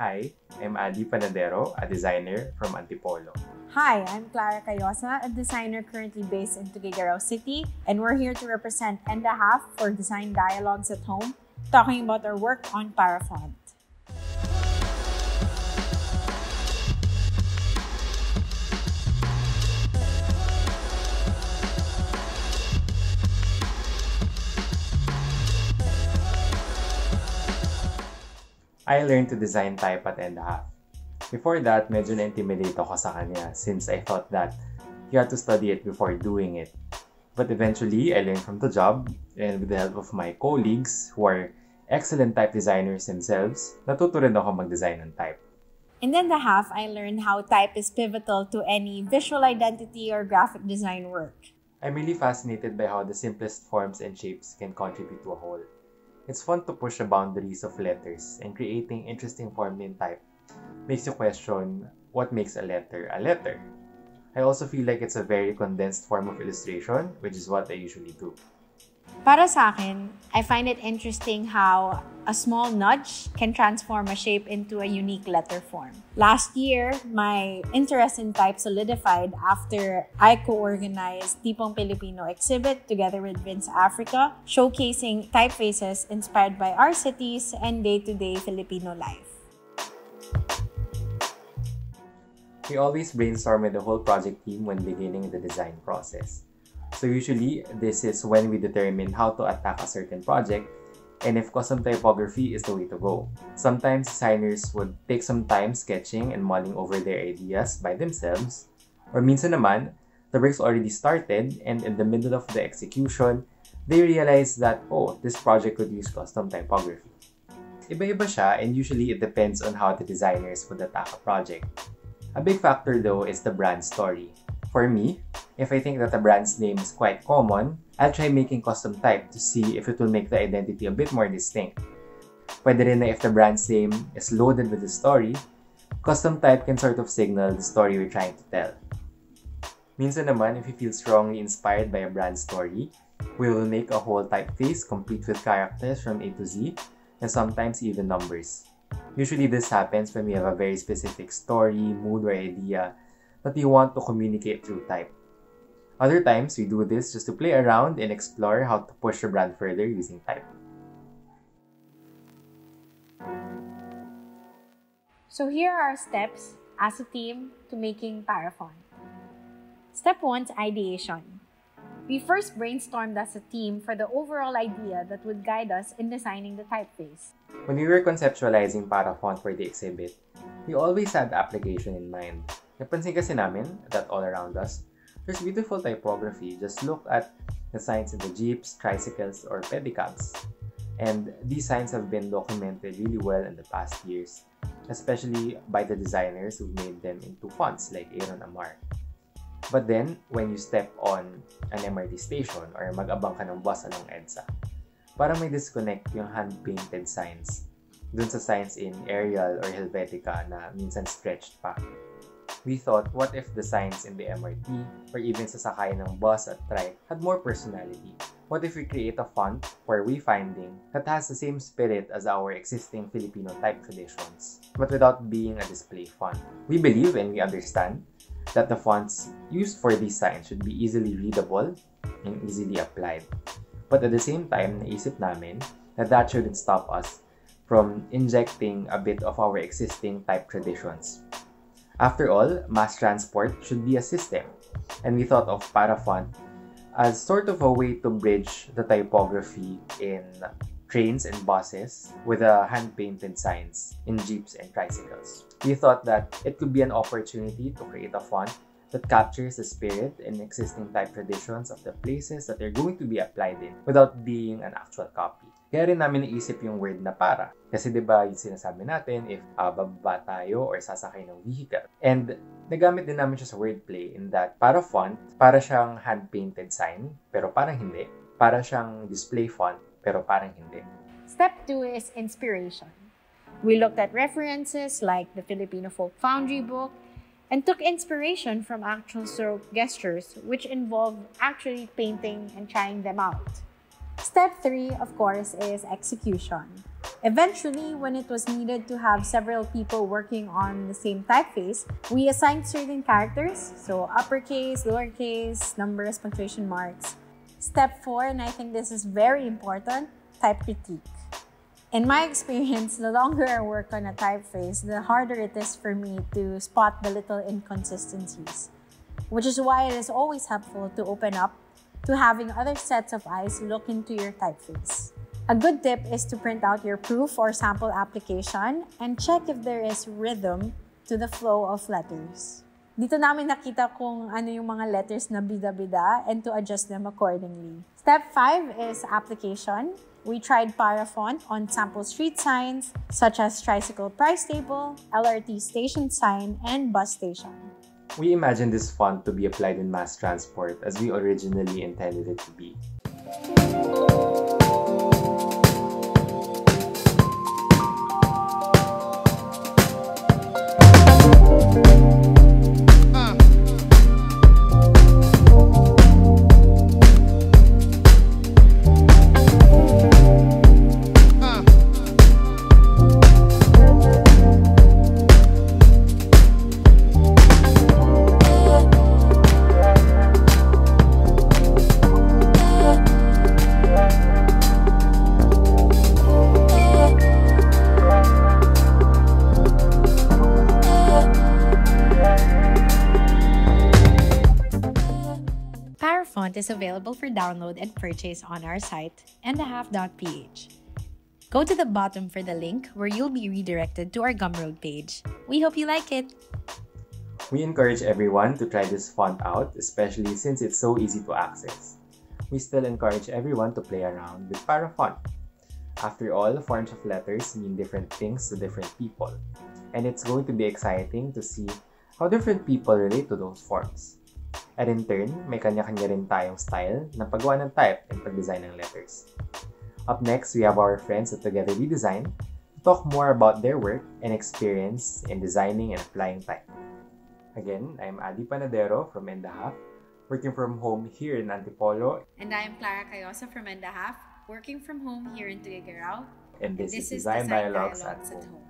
Hi, I'm Adi Panadero, a designer from Antipolo. Hi, I'm Clara Cayosa, a designer currently based in Tuguegarao City, and we're here to represent and a half for Design Dialogues at Home, talking about our work on Parafont. I learned to design type at and a half. Before that, medyo na-intimidate ako sa kanya since I thought that you had to study it before doing it. But eventually, I learned from the job and with the help of my colleagues who are excellent type designers themselves, natuto rin ako mag-design ng type. In And A Half, I learned how type is pivotal to any visual identity or graphic design work. I'm really fascinated by how the simplest forms and shapes can contribute to a whole. It's fun to push the boundaries of letters and creating interesting form in type makes you question what makes a letter a letter. I also feel like it's a very condensed form of illustration, which is what I usually do. Para sa akin, I find it interesting how a small nudge can transform a shape into a unique letter form. Last year, my interest in type solidified after I co-organized Tipong Filipino exhibit together with Vince Africa, showcasing typefaces inspired by our cities and day-to-day Filipino life. We always brainstorm with the whole project team when beginning the design process. So usually, this is when we determine how to attack a certain project and if custom typography is the way to go. Sometimes designers would take some time sketching and mulling over their ideas by themselves. Or minsan naman, the work's already started and in the middle of the execution, they realize that, oh, this project could use custom typography. Iba-iba siya and usually it depends on how the designers would attack a project. A big factor though is the brand story. For me, if I think that a brand's name is quite common, I'll try making custom type to see if it will make the identity a bit more distinct. Pwede rin na if the brand's name is loaded with a story, custom type can sort of signal the story we're trying to tell. Minsan naman, if you feel strongly inspired by a brand story, we will make a whole typeface complete with characters from A to Z, and sometimes even numbers. Usually this happens when we have a very specific story, mood, or idea that we want to communicate through type. Other times, we do this just to play around and explore how to push the brand further using type. So here are our steps as a team to making Parafont. Step 1 is ideation. We first brainstormed as a team for the overall idea that would guide us in designing the typeface. When we were conceptualizing Parafont for the exhibit, we always had the application in mind. Napansin kasi namin that all around us, there's beautiful typography. Just look at the signs in the jeeps, tricycles, or pedicabs. And these signs have been documented really well in the past years, especially by the designers who made them into fonts like Aaron Amar. But then, when you step on an MRT station or mag-abang ka ng bus along EDSA, parang may disconnect yung hand-painted signs dun sa signs in Arial or Helvetica na minsan stretched pa. We thought, what if the signs in the MRT or even sa sakay ng bus at trike had more personality? What if we create a font for wayfinding that has the same spirit as our existing Filipino type traditions, but without being a display font? We believe and we understand that the fonts used for these signs should be easily readable and easily applied. But at the same time, naisip namin that that shouldn't stop us from injecting a bit of our existing type traditions. After all, mass transport should be a system, and we thought of Parafont as sort of a way to bridge the typography in trains and buses with the hand-painted signs in jeeps and tricycles. We thought that it could be an opportunity to create a font that captures the spirit and existing type traditions of the places that they're going to be applied in without being an actual copy. Kaya rin namin naisip yung word na para. Kasi di ba yung sinasabi natin if uh, bababa tayo or sasakay ng vehicle. And nagamit din namin siya sa wordplay in that para font, para siyang hand-painted sign, pero parang hindi. Para siyang display font, pero parang hindi. Step 2 is inspiration. We looked at references like the Filipino Folk Foundry book and took inspiration from actual stroke gestures, which involved actually painting and trying them out. Step 3, of course, is execution. Eventually, when it was needed to have several people working on the same typeface, we assigned certain characters, so uppercase, lowercase, numbers, punctuation marks. Step four, and I think this is very important, type critique. In my experience, the longer I work on a typeface, the harder it is for me to spot the little inconsistencies, which is why it is always helpful to open up to having other sets of eyes look into your typeface. A good tip is to print out your proof or sample application and check if there is rhythm to the flow of letters. Dito namin nakita kung ano yung mga letters na bida-bida and to adjust them accordingly. Step 5 is application. We tried Parafont on sample street signs such as tricycle price table, LRT station sign, and bus station. We imagined this font to be applied in mass transport as we originally intended it to be. Is available for download and purchase on our site, and-a-half.ph. Go to the bottom for the link where you'll be redirected to our Gumroad page. We hope you like it! We encourage everyone to try this font out, especially since it's so easy to access. We still encourage everyone to play around with Parafont. After all, the forms of letters mean different things to different people, and it's going to be exciting to see how different people relate to those forms. And in turn, may kanya-kanya rin tayong style ng paggawa ng type and pag-design ng letters. Up next, we have our friends at Together We Design to talk more about their work and experience in designing and applying type. Again, I'm Adi Panadero from Endahaf, working from home here in Antipolo, And I am Clara Cayosa from Endahaf, working from home here in Tuguegarao. and this, is Design, Dialogues at Dialogues Home.